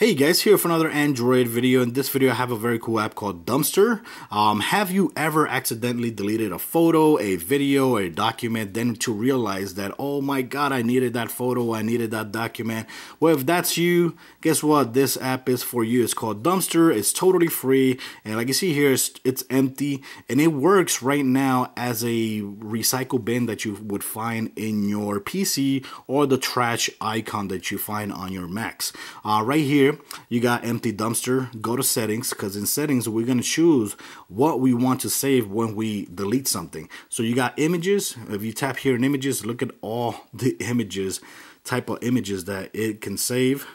Hey guys, here for another Android video. In this video, I have a very cool app called Dumpster. Um, have you ever accidentally deleted a photo, a video, or a document, then to realize that, oh my god, I needed that photo, I needed that document? Well, if that's you, guess what? This app is for you. It's called Dumpster. It's totally free. And like you see here, it's, it's empty. And it works right now as a recycle bin that you would find in your PC or the trash icon that you find on your Macs. Uh, right here, here you got empty dumpster go to settings because in settings we're going to choose what we want to save when we delete something. So you got images if you tap here in images look at all the images type of images that it can save.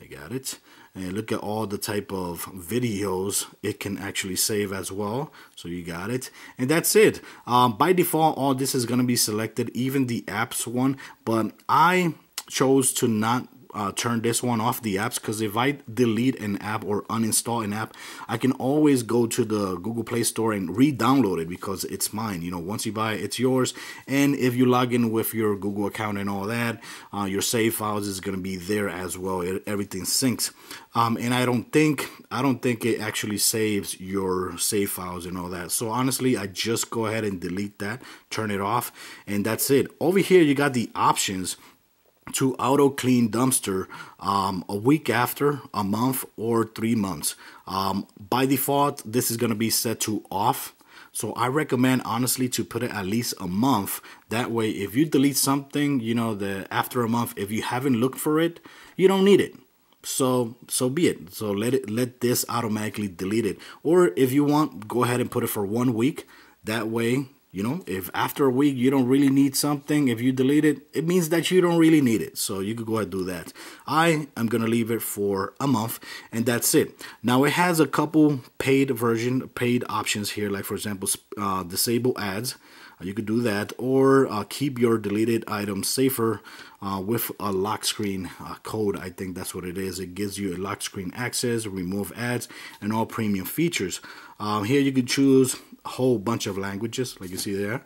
I got it. And look at all the type of videos it can actually save as well. So you got it. And that's it. Um, by default all this is going to be selected even the apps one. But I chose to not uh, turn this one off the apps because if I delete an app or uninstall an app I can always go to the Google Play Store and re-download it because it's mine. You know once you buy it it's yours. And if you log in with your Google account and all that uh, your save files is going to be there as well. It, everything syncs. Um, and I don't think I don't think it actually saves your save files and all that. So honestly I just go ahead and delete that turn it off and that's it. Over here you got the options to auto clean dumpster um, a week after, a month, or three months. Um, by default, this is going to be set to off. So I recommend honestly to put it at least a month. That way, if you delete something, you know, the after a month, if you haven't looked for it, you don't need it. So so be it. So let it let this automatically delete it. Or if you want, go ahead and put it for one week. That way, you know, if after a week you don't really need something, if you delete it, it means that you don't really need it. So you could go ahead and do that. I am going to leave it for a month and that's it. Now it has a couple paid version, paid options here. Like for example, uh, disable ads. Uh, you could do that or uh, keep your deleted items safer uh, with a lock screen uh, code. I think that's what it is. It gives you a lock screen access, remove ads, and all premium features. Um, here you can choose whole bunch of languages like you see there.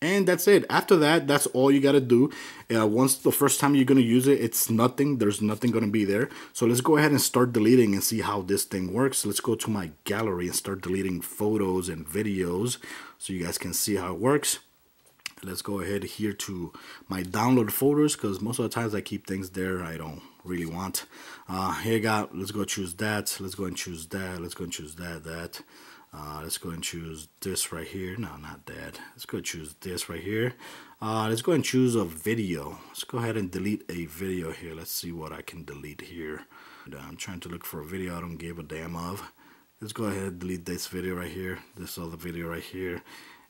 And that's it. After that that's all you got to do. Uh, once the first time you're going to use it it's nothing. There's nothing going to be there. So let's go ahead and start deleting and see how this thing works. Let's go to my gallery and start deleting photos and videos so you guys can see how it works. Let's go ahead here to my download folders because most of the times I keep things there I don't really want. Uh, here I got let's go choose that. Let's go and choose that. Let's go and choose that that uh, let's go and choose this right here. No, not that. Let's go choose this right here. Uh, let's go and choose a video. Let's go ahead and delete a video here. Let's see what I can delete here. I'm trying to look for a video I don't give a damn of. Let's go ahead and delete this video right here. This other video right here.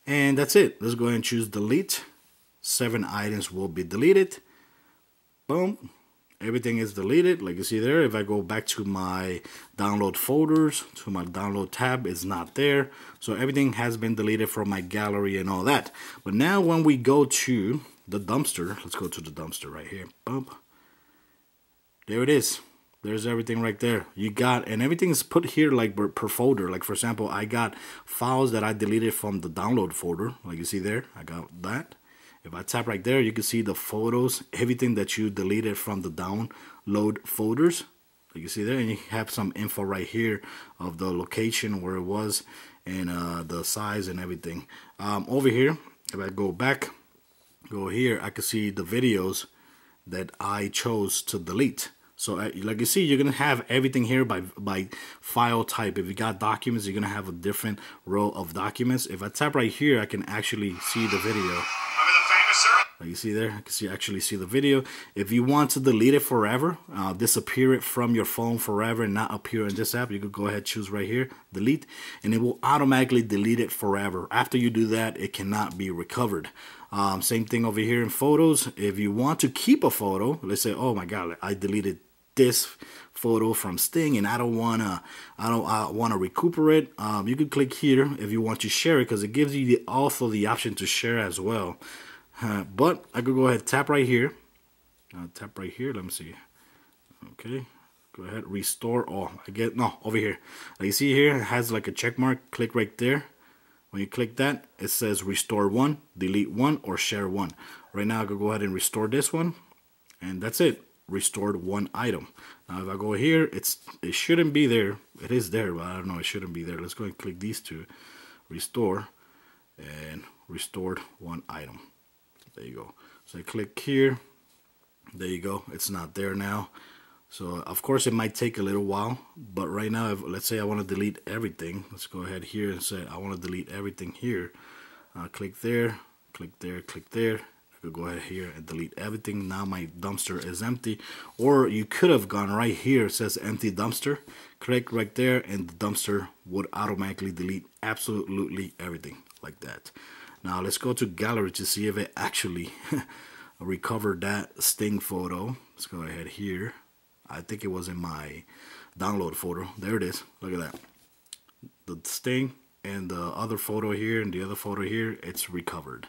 And that's it. Let's go ahead and choose delete. Seven items will be deleted. Boom everything is deleted. Like you see there if I go back to my download folders to my download tab it's not there. So everything has been deleted from my gallery and all that. But now when we go to the dumpster let's go to the dumpster right here. Bump. There it is. There's everything right there. You got and everything's put here like per folder. Like for example I got files that I deleted from the download folder. Like you see there I got that if I tap right there, you can see the photos, everything that you deleted from the download folders. You can see there, and you have some info right here of the location where it was and uh, the size and everything. Um, over here, if I go back, go here, I can see the videos that I chose to delete. So uh, like you see, you're gonna have everything here by by file type. If you got documents, you're gonna have a different row of documents. If I tap right here, I can actually see the video. Like you see there, you can see actually see the video. If you want to delete it forever, uh, disappear it from your phone forever and not appear in this app, you could go ahead choose right here, delete, and it will automatically delete it forever. After you do that, it cannot be recovered. Um, same thing over here in photos. If you want to keep a photo, let's say, oh my God, I deleted this photo from Sting and I don't wanna I don't wanna recuperate um, you can click here if you want to share it because it gives you the, also the option to share as well uh, but I could go ahead tap right here. Uh, tap right here. Let me see. Okay. Go ahead. Restore all. I get no over here. Like you see here, it has like a check mark. Click right there. When you click that, it says restore one, delete one, or share one. Right now, I could go ahead and restore this one, and that's it. restored one item. Now if I go here, it's it shouldn't be there. It is there, but I don't know, it shouldn't be there. Let's go and click these two, restore, and restored one item. There you go. So I click here, there you go. It's not there now. So of course it might take a little while, but right now, if, let's say I want to delete everything. Let's go ahead here and say I want to delete everything here. Uh, click there, click there, click there. I could go ahead here and delete everything. Now my dumpster is empty. Or you could have gone right here, it says empty dumpster. Click right there and the dumpster would automatically delete absolutely everything like that. Now let's go to gallery to see if it actually recovered that sting photo. Let's go ahead here. I think it was in my download photo. There it is. Look at that. The sting and the other photo here and the other photo here, it's recovered.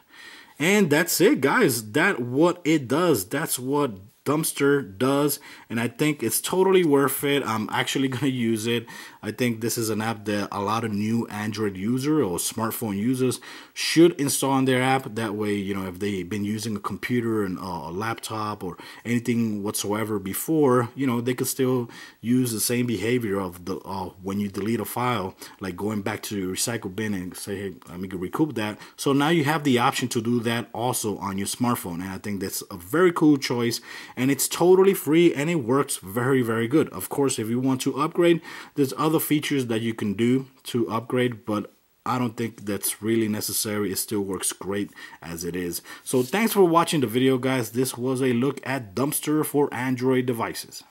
And that's it, guys. That what it does. That's what dumpster does and i think it's totally worth it i'm actually going to use it i think this is an app that a lot of new android user or smartphone users should install on their app. That way you know if they've been using a computer and a laptop or anything whatsoever before you know they could still use the same behavior of the uh, when you delete a file like going back to the recycle bin and say hey let me recoup that. So now you have the option to do that also on your smartphone and i think that's a very cool choice and it's totally free and it works very very good. Of course if you want to upgrade there's other features that you can do to upgrade but I don't think that's really necessary. It still works great as it is. So thanks for watching the video guys. This was a look at Dumpster for Android devices.